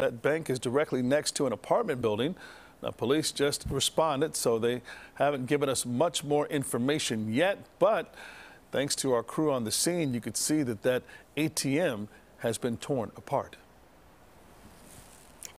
that bank is directly next to an apartment building. Now, police just responded, so they haven't given us much more information yet. But thanks to our crew on the scene, you could see that that ATM has been torn apart.